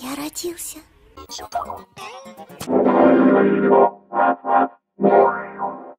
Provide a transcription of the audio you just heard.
Я родился.